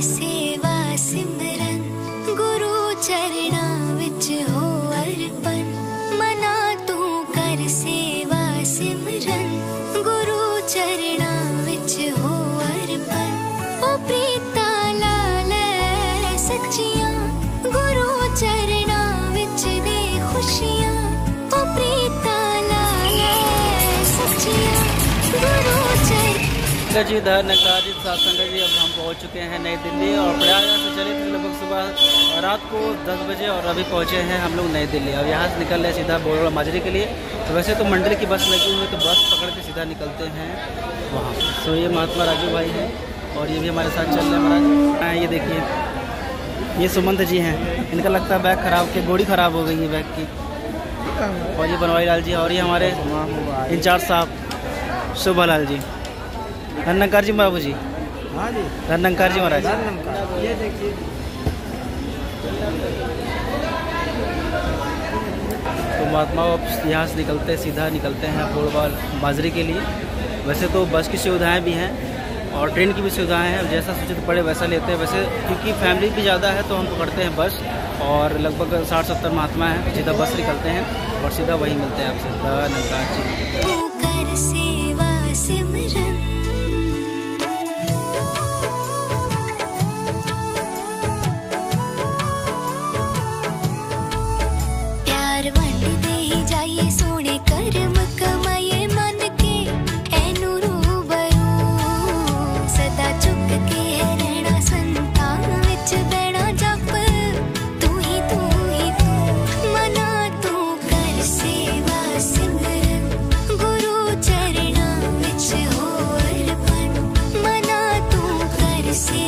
see जी जी सात संगत जी अब हम पहुँच चुके हैं नई दिल्ली और प्रयागराज से चले थे लगभग सुबह रात को 10 बजे और अभी पहुँचे हैं हम लोग नई दिल्ली। अब यहाँ से निकल रहे हैं सीधा बोरोड़ा माजरी के लिए। तो वैसे तो मंडल की बस लगी हुई है तो बस पकड़ के सीधा निकलते हैं वहाँ तो ये महात्मा राजू भाई हैं और ये भी हमारे साथ चल रहे हैं महाराज। हाँ, ये देखिए ये सुमंत जी हैं। इनका लगता है बैग खराब के गोड़ी खराब हो गई है बैग की। और ये बनवारी लाल जी और ये हमारे इंचार्ज साहब शोभा लाल जी। धन्यकार जी बाबू जी हाँ जी। जी महाराज। ये देखिए। तो महात्मा अब यहाँ से निकलते सीधा निकलते हैं बोड़वाल बाजरी के लिए। वैसे तो बस की सुविधाएँ भी हैं और ट्रेन की भी सुविधाएँ हैं। जैसा सोचे तो पड़े वैसा लेते हैं। वैसे क्योंकि फैमिली भी ज़्यादा है तो हम पकड़ते हैं बस और लगभग साठ सत्तर महात्मा हैं। सीधा बस निकलते हैं और सीधा वहीं मिलते हैं आपसे। धन्यकार जी। see